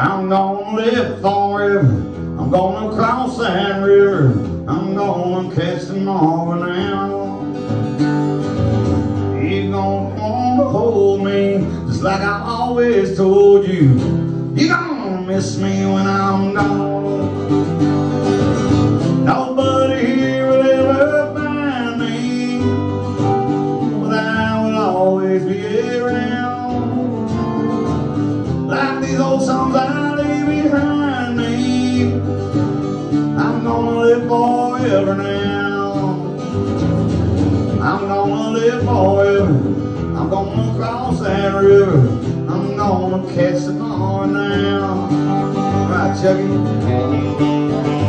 I'm gonna live forever. I'm gonna cross that river. I'm gonna catch the all now. You're gonna wanna hold me, just like I always told you. You're gonna miss me when I'm gone. Behind me, I'm gonna live forever now. I'm gonna live forever. I'm gonna cross that river. I'm gonna catch the morning now. Right, Chucky.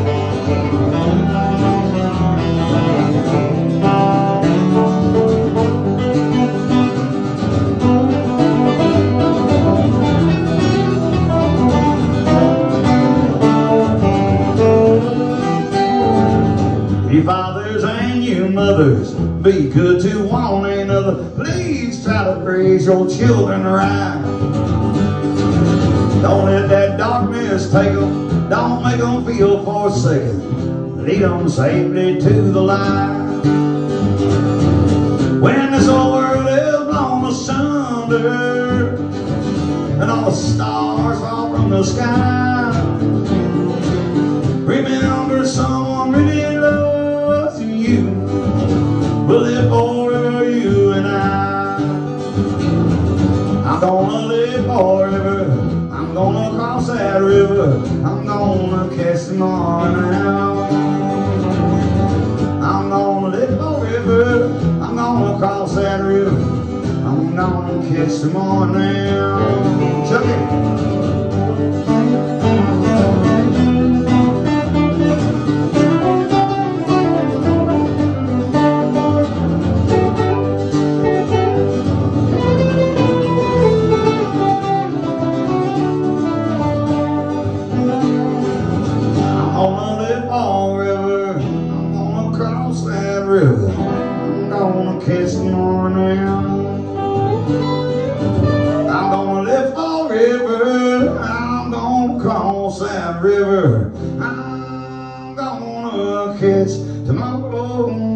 Fathers and you mothers, be good to one another. Please try to raise your children right. Don't let that darkness take them. Don't make them feel forsaken. Lead them safely to the light. When this old world is blown asunder and all the stars fall from the sky, Will live forever, you and I. I'm gonna live forever. I'm gonna cross that river. I'm gonna catch the morning now. I'm gonna live forever. I'm gonna cross that river. I'm gonna catch the morning now. Chucky. I'm river. I'm gonna catch me now. I'm gonna live forever. I'm gonna cross that river. I'm gonna catch tomorrow.